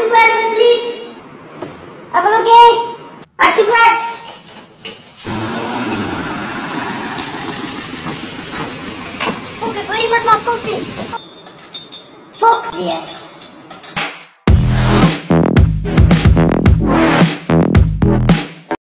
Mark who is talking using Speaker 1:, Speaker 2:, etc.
Speaker 1: super split. Apa lagi? Asyik Okay, Oke, gue buat mau kopi. Fuck dia.